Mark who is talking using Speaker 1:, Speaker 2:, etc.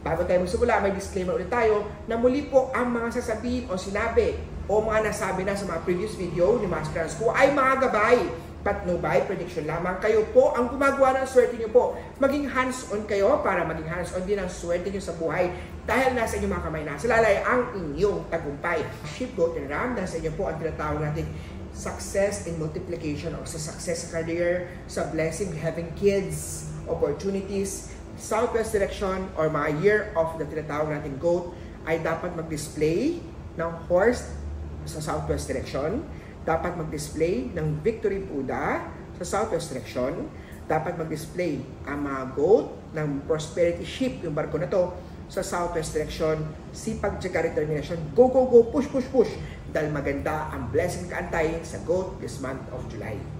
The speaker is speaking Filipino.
Speaker 1: Bago tayo magsimula, may disclaimer ulit tayo na muli po ang mga sasabihin o sinabi o mga nasabi na sa mga previous video ni Master Cruz ko ay mga gabay but no by prediction lamang. Kayo po ang gumagawa ng swerte niyo po. Maging hands-on kayo para maging hands-on din ang swerte niyo sa buhay dahil nasa inyong mga kamay na lalay ang inyong tagumpay. Ship, goat, and ram, nasa inyo po ang tinatawag natin success in multiplication o sa success career, sa blessing, having kids, opportunities, southwest direction or mga year of the tinatawag natin goat ay dapat mag-display ng horse sa southwest direction, dapat mag-display ng victory puda sa southwest direction, dapat mag-display ang mga goat ng prosperity ship, yung barko na to, sa southwest direction, sipag, tsaka determination, go, go, go, push, push, push, dahil maganda ang blessing kaantayin sa goat this month of July.